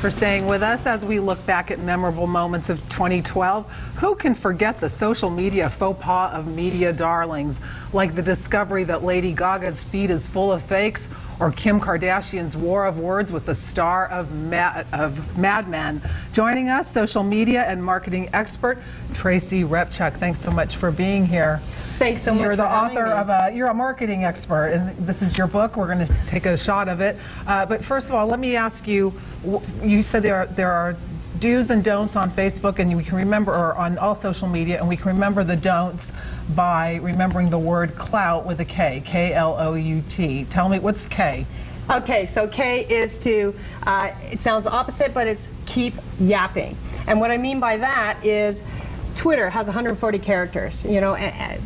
for staying with us as we look back at memorable moments of 2012. Who can forget the social media faux pas of media darlings, like the discovery that Lady Gaga's feed is full of fakes, or Kim Kardashian's war of words with the star of, Ma of Mad Men. Joining us, social media and marketing expert Tracy Repchuk. Thanks so much for being here. Thanks so much. You're the author me. of a. You're a marketing expert, and this is your book. We're going to take a shot of it. Uh, but first of all, let me ask you. You said there are, there are do's and don'ts on Facebook, and we can remember, or on all social media, and we can remember the don'ts by remembering the word clout with a K, K L O U T. Tell me, what's K? Okay, so K is to, uh, it sounds opposite, but it's keep yapping. And what I mean by that is Twitter has 140 characters, you know, and, and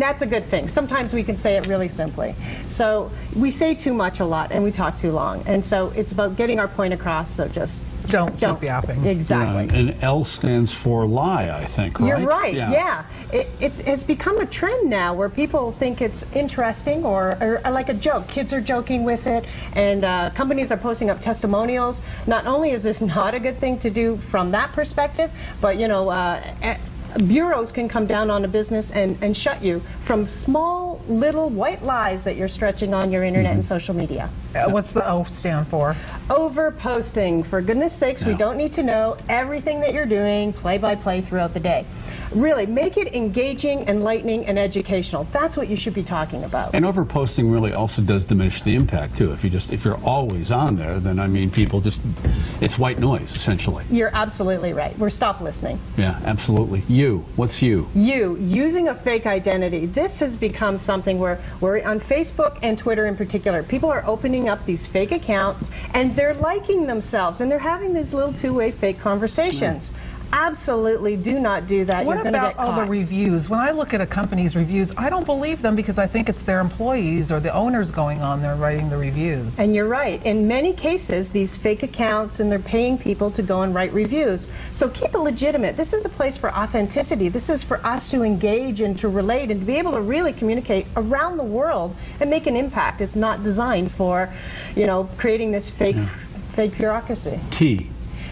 that's a good thing. Sometimes we can say it really simply. So we say too much a lot and we talk too long. And so it's about getting our point across, so just don't, don't. keep yapping. Exactly. Yeah, and L stands for lie, I think, right? You're right, yeah. yeah. It, it's, it's become a trend now where people think it's interesting or, or, or like a joke. Kids are joking with it, and uh, companies are posting up testimonials. Not only is this not a good thing to do from that perspective, but, you know, uh, bureaus can come down on a business and, and shut you from small little white lies that you're stretching on your internet mm -hmm. and social media. Uh, what's the O stand for? Overposting. For goodness sakes, we don't need to know everything that you're doing play by play throughout the day. Really, make it engaging, enlightening, and educational. That's what you should be talking about. And overposting really also does diminish the impact too. If you just if you're always on there, then I mean people just it's white noise essentially. You're absolutely right. We're stop listening. Yeah, absolutely. You, what's you? You using a fake identity. This has become something where we're on Facebook and Twitter in particular, people are opening up these fake accounts and they're liking themselves and they're having these little two-way fake conversations. Absolutely do not do that. What about all the reviews? When I look at a company's reviews, I don't believe them because I think it's their employees or the owners going on there writing the reviews. And you're right. In many cases, these fake accounts and they're paying people to go and write reviews. So keep it legitimate. This is a place for authenticity. This is for us to engage and to relate and to be able to really communicate around the world and make an impact. It's not designed for, you know, creating this fake, yeah. fake bureaucracy. T.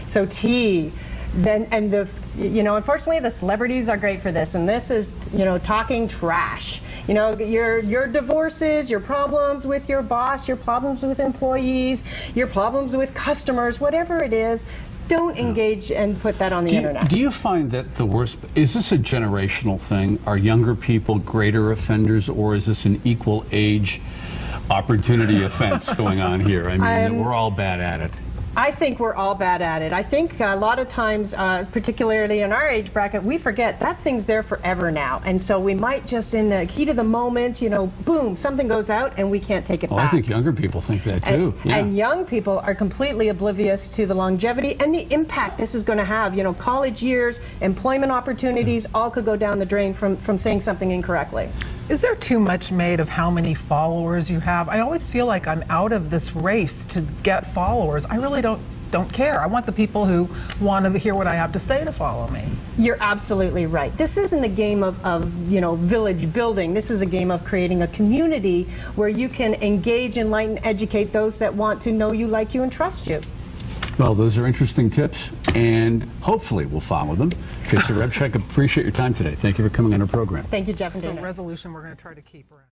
So T then and the you know unfortunately the celebrities are great for this and this is you know talking trash you know your your divorces your problems with your boss your problems with employees your problems with customers whatever it is don't engage and put that on the do you, internet. Do you find that the worst, is this a generational thing? Are younger people greater offenders or is this an equal age opportunity offense going on here? I mean, we're all bad at it. I think we're all bad at it. I think a lot of times, uh, particularly in our age bracket, we forget that thing's there forever now. And so we might just, in the heat of the moment, you know, boom, something goes out and we can't take it well, back. I think younger people think that too. And, yeah. and young people are completely oblivious to the longevity and the impact this is going to have. You know, college years, employment opportunities, all could go down the drain from, from saying something incorrectly. Is there too much made of how many followers you have? I always feel like I'm out of this race to get followers. I really don't don't care. I want the people who want to hear what I have to say to follow me. You're absolutely right. This isn't a game of, of you know village building. This is a game of creating a community where you can engage, enlighten, educate those that want to know you, like you, and trust you. Well, those are interesting tips, and hopefully we'll follow them. Tracy Repchuk, appreciate your time today. Thank you for coming on our program. Thank you, Jeff and Dana. resolution we're going to try to keep around.